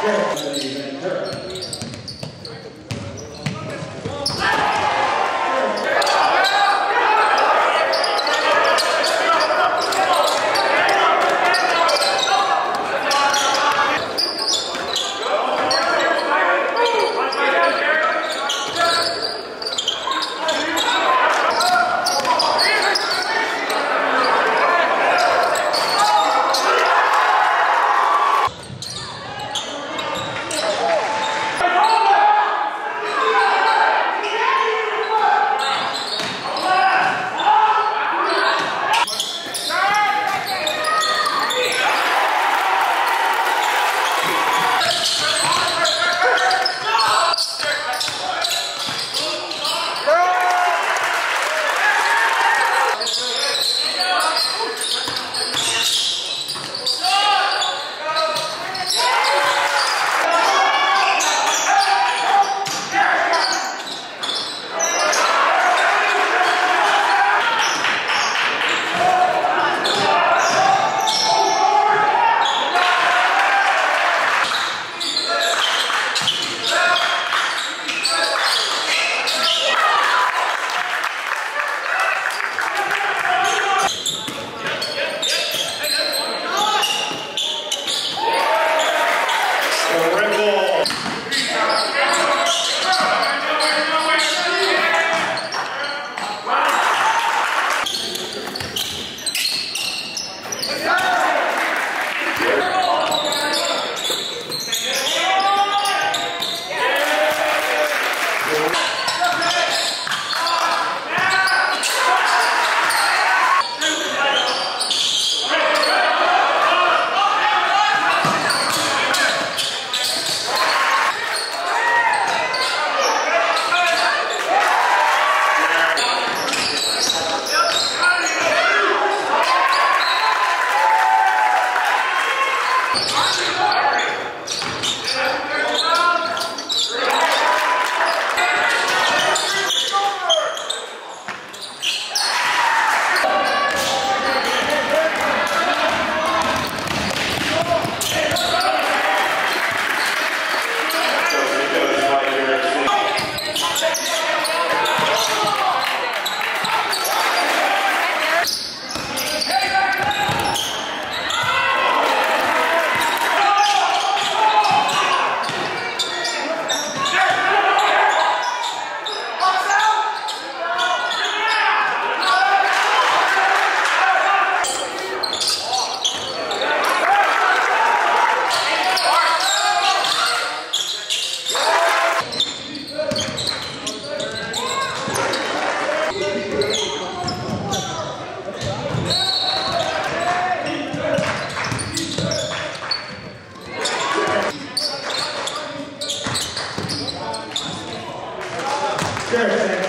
Marching Sure.